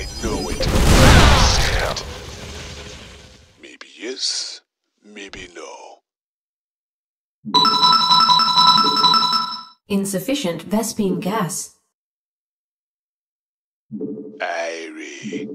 I know it. Scared. Maybe yes, maybe no. Insufficient Vespene gas. Irie.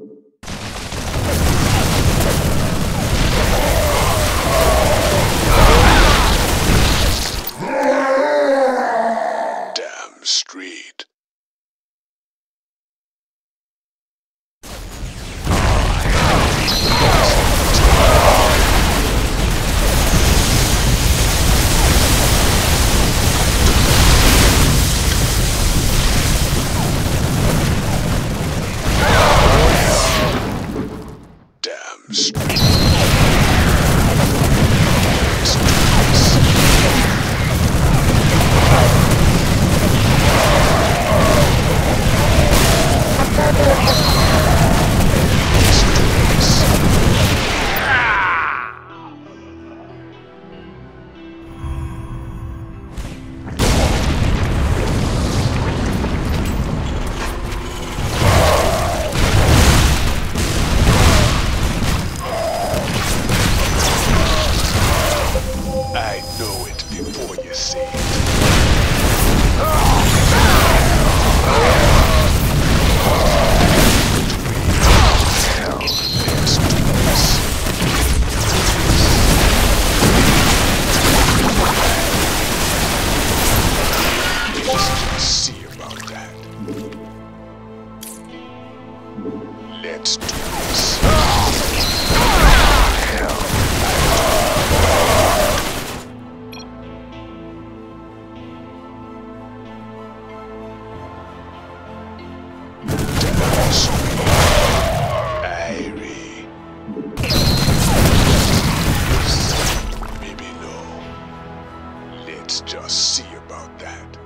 Let's just see about that.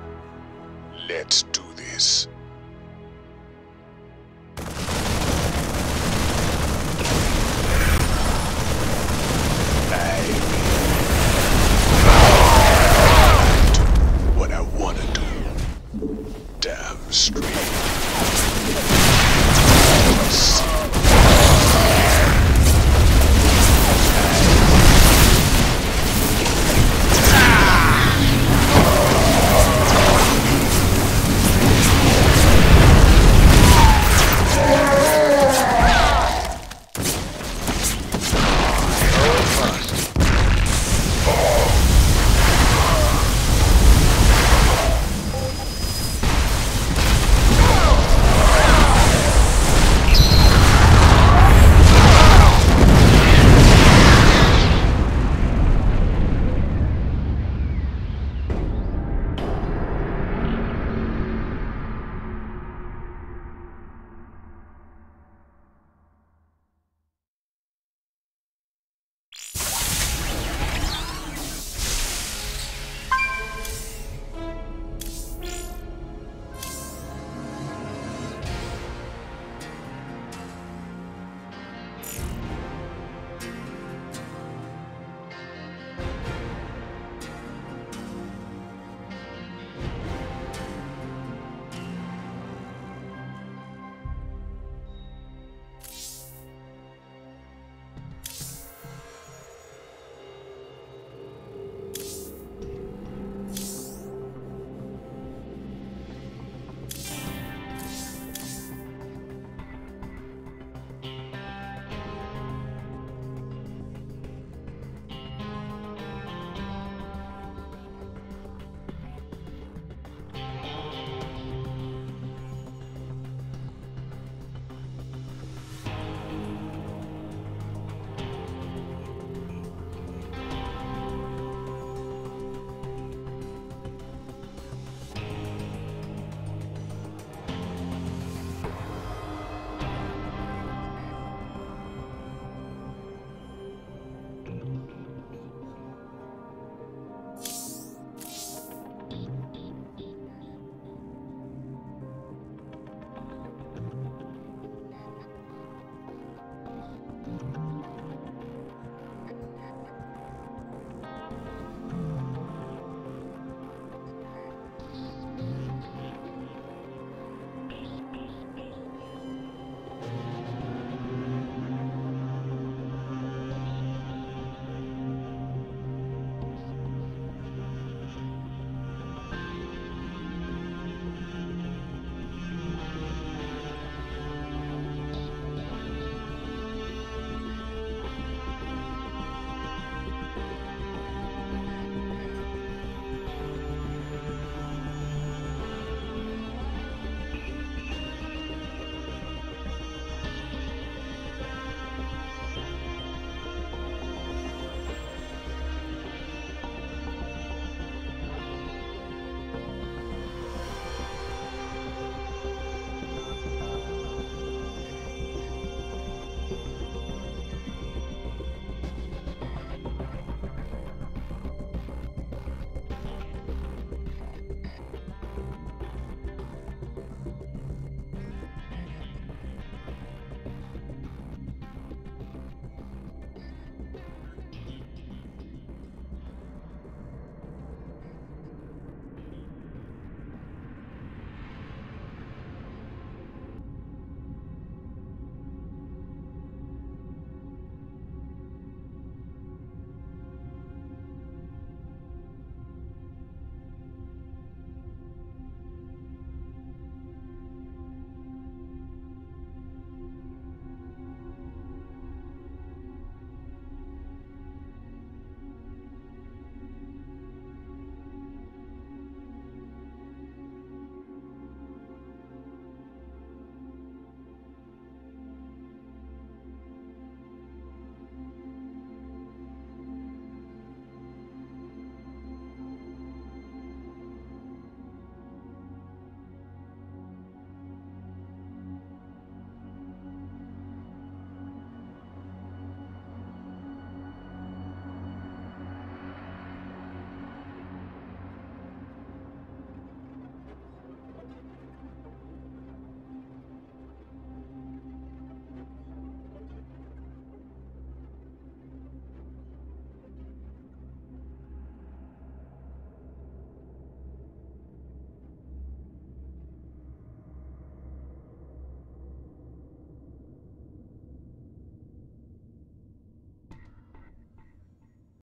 Let's do this.